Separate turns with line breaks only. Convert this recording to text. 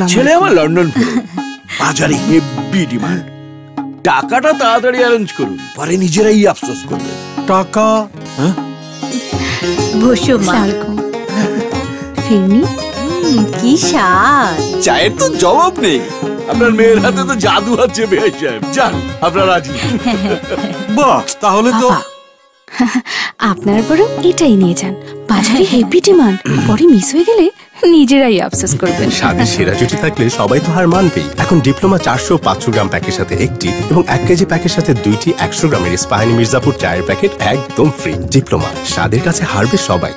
আসসালামু
ছেলে আমার লন্ডন বাজারে হেভি ডিমান্ড টাকাটা তাড়াতাড়ি অ্যারেঞ্জ করুন পরে নিজেরাই আফসোস করবে
টাকা? হ্যাঁ?
বসো মা।
ফিরনি
কি। স্বাদ
চায়ের তো জবাব নেই। আপনার মেয়ের হাতে তো জাদু আছে বেআই সাহেব। যান আপনার রাজি।
বাহ তাহলে তো
আপনারা বরং এটাই নিয়ে যান। বাজারে হেভি ডিমান্ড পরে মিস হয়ে গেলে নিজেরাই আফসোস করবেন।
স্বাদের সেরা জুটি থাকলে সবাই তো হার মানবেই। এখন ডিপ্লোমা চারশো পাঁচশো গ্রাম প্যাকের সাথে একটি এবং এক কেজি প্যাকের সাথে দুইটি একশো গ্রামের স্পাহানি মির্জাপুর চায়ের প্যাকেট একদম ফ্রি ডিপ্লোমা, স্বাদের কাছে হারবে সবাই।